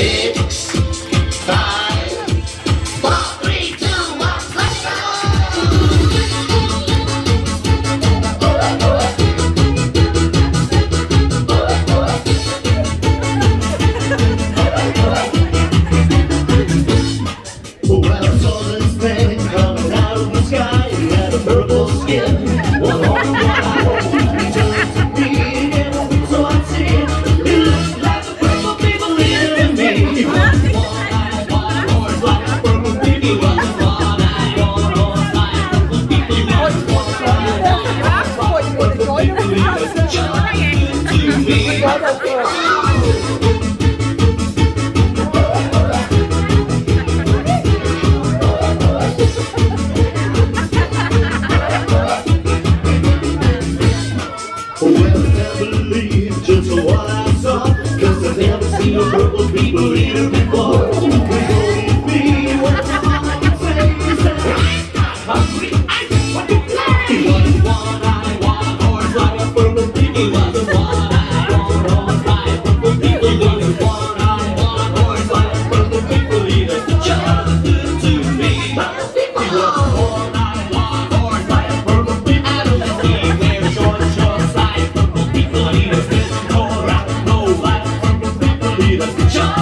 See Just what I saw, cause I've never seen a purple people eating before. John.